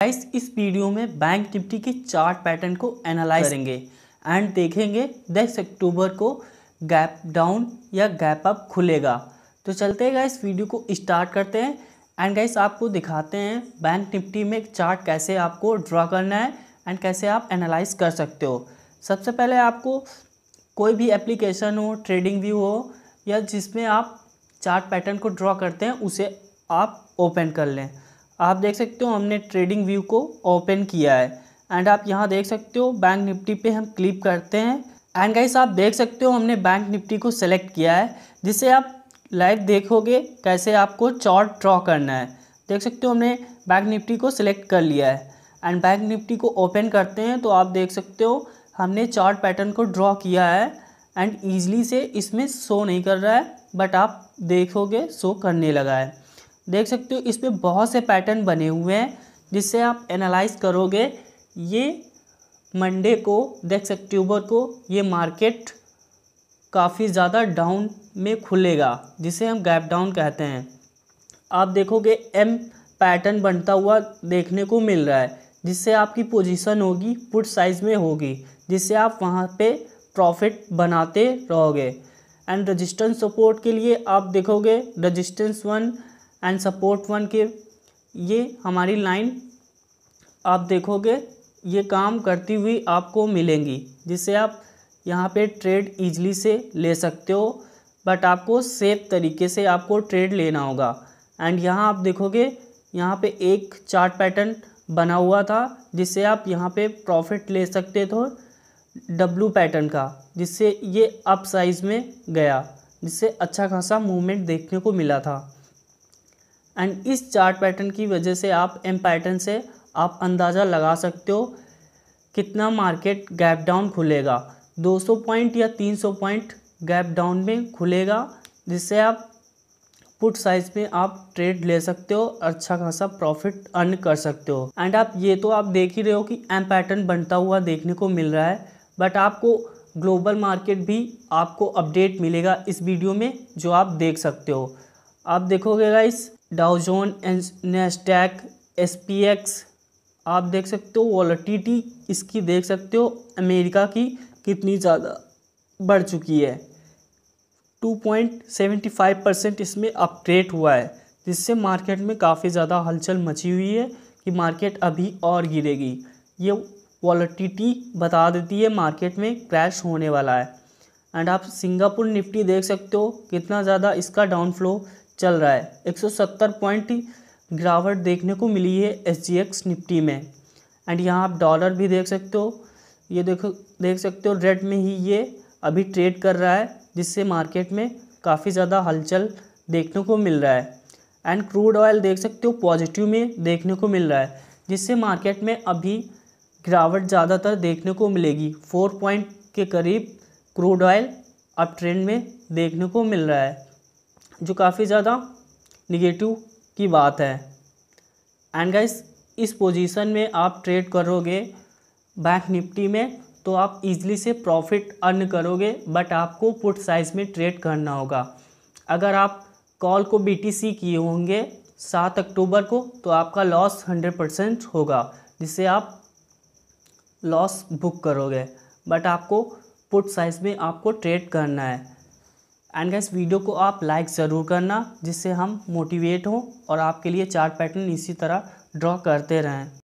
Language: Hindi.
गाइस इस वीडियो में बैंक निफ्टी के चार्ट पैटर्न को एनालाइज करेंगे एंड देखेंगे 10 अक्टूबर को गैप डाउन या गैप अप खुलेगा। तो चलते हैं गाइस वीडियो को स्टार्ट करते हैं एंड गाइस आपको दिखाते हैं बैंक निफ्टी में चार्ट कैसे आपको ड्रॉ करना है एंड कैसे आप एनालाइज कर सकते हो। सबसे पहले आपको कोई भी एप्लीकेशन हो ट्रेडिंग व्यू हो, या जिसमें आप चार्ट पैटर्न को ड्रॉ करते हैं, उसे आप ओपन कर लें। आप देख सकते हो हमने ट्रेडिंग व्यू को ओपन किया है। एंड आप यहाँ देख सकते हो बैंक निफ्टी पे हम क्लिक करते हैं। एंड गाइस आप देख सकते हो हमने बैंक निफ्टी को सेलेक्ट किया है, जिससे आप लाइव देखोगे कैसे आपको चार्ट ड्रॉ करना है। देख सकते हो हमने बैंक निफ्टी को सिलेक्ट कर लिया है। एंड बैंक निफ्टी को ओपन करते हैं तो आप देख सकते हो हमने चार्ट पैटर्न को ड्रॉ किया है। एंड ईजिली से इसमें शो नहीं कर रहा है बट आप देखोगे शो करने लगा है। देख सकते हो, इस पर बहुत से पैटर्न बने हुए हैं, जिससे आप एनालाइज करोगे। ये मंडे को दस अक्टूबर को, ये मार्केट काफ़ी ज़्यादा डाउन में खुलेगा, जिसे हम गैप डाउन कहते हैं। आप देखोगे एम पैटर्न बनता हुआ देखने को मिल रहा है, जिससे आपकी पोजीशन होगी पुट साइज़ में होगी, जिससे आप वहाँ पे प्रॉफिट बनाते रहोगे। एंड रजिस्टेंस सपोर्ट के लिए आप देखोगे resistance one and support one के, ये हमारी लाइन आप देखोगे, ये काम करती हुई आपको मिलेंगी जिससे आप यहाँ पे ट्रेड ईजली से ले सकते हो बट आपको सेफ़ तरीके से आपको ट्रेड लेना होगा। एंड यहाँ आप देखोगे, यहाँ पे एक चार्ट पैटर्न बना हुआ था, जिससे आप यहाँ पे प्रॉफिट ले सकते थे डब्लू पैटर्न का, जिससे ये अप साइज़ में गया, जिससे अच्छा खासा मूवमेंट देखने को मिला था। एंड इस चार्ट पैटर्न की वजह से आप एम पैटर्न से आप अंदाज़ा लगा सकते हो कितना मार्केट गैप डाउन खुलेगा। 200 पॉइंट या 300 पॉइंट गैप डाउन में खुलेगा, जिससे आप पुट साइज़ में आप ट्रेड ले सकते हो अच्छा खासा प्रॉफिट अर्न कर सकते हो। एंड आप ये तो आप देख ही रहे हो कि एम पैटर्न बनता हुआ देखने को मिल रहा है बट आपको ग्लोबल मार्केट भी आपको अपडेट मिलेगा इस वीडियो में जो आप देख सकते हो। आप देखोगे guys Dow Jones Nasdaq S P X आप देख सकते हो वॉलिटी इसकी देख सकते हो, अमेरिका की कितनी ज़्यादा बढ़ चुकी है। Two point seventy five percent इसमें अपग्रेड हुआ है, जिससे मार्केट में काफ़ी ज़्यादा हलचल मची हुई है कि मार्केट अभी और गिरेगी। ये वॉलिटी बता देती है मार्केट में क्रैश होने वाला है। एंड आप सिंगापुर निफ्टी देख सकते हो, कितना ज़्यादा इसका डाउन फ्लो चल रहा है। 170 पॉइंट गिरावट देखने को मिली है एस जी एक्स निफ्टी में। एंड यहाँ आप डॉलर भी देख सकते हो। ये देखो, देख सकते हो रेड में ही ये अभी ट्रेड कर रहा है, जिससे मार्केट में काफ़ी ज़्यादा हलचल देखने को मिल रहा है। एंड क्रूड ऑयल देख सकते हो पॉजिटिव में देखने को मिल रहा है, जिससे मार्केट में अभी गिरावट ज़्यादातर देखने को मिलेगी। फोर पॉइंट के करीब क्रूड ऑयल अब ट्रेंड में देखने को मिल रहा है। जो काफ़ी ज़्यादा निगेटिव की बात है। एंड गाइस इस पोजीशन में आप ट्रेड करोगे बैंक निफ्टी में तो आप इजीली से प्रॉफिट अर्न करोगे बट आपको पुट साइज़ में ट्रेड करना होगा। अगर आप कॉल को बीटीसी किए होंगे सात अक्टूबर को तो आपका लॉस हंड्रेड परसेंट होगा, जिससे आप लॉस बुक करोगे। बट आपको पुट साइज़ में आपको ट्रेड करना है। एंड गैस वीडियो को आप लाइक ज़रूर करना, जिससे हम मोटिवेट हों और आपके लिए चार पैटर्न इसी तरह ड्रॉ करते रहें।